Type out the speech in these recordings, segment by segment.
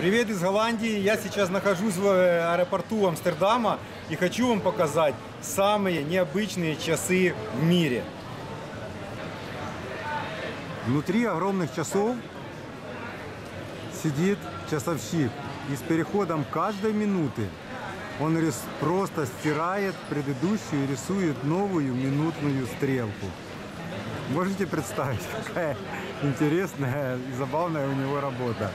Привет из Голландии. Я сейчас нахожусь в э, аэропорту Амстердама и хочу вам показать самые необычные часы в мире. Внутри огромных часов сидит часовщик. И с переходом каждой минуты он просто стирает предыдущую и рисует новую минутную стрелку. Можете представить, какая интересная и забавная у него работа.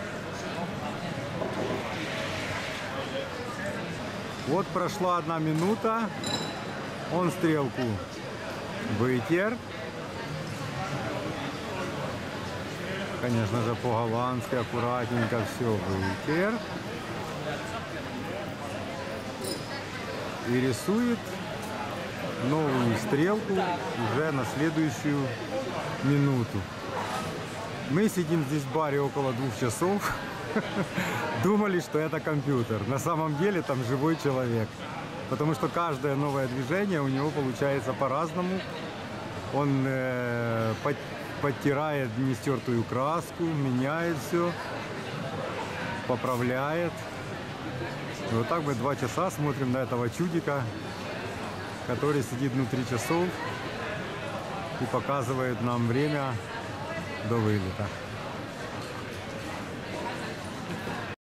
Вот прошла одна минута, он стрелку вытер. Конечно же, по-голландски, аккуратненько все вытер. И рисует новую стрелку уже на следующую минуту. Мы сидим здесь в баре около двух часов. Думали, что это компьютер. На самом деле там живой человек. Потому что каждое новое движение у него получается по-разному. Он э, под- подтирает нестертую краску, меняет все, поправляет. И вот так мы два часа смотрим на этого чудика, который сидит внутри часов и показывает нам время до вылета.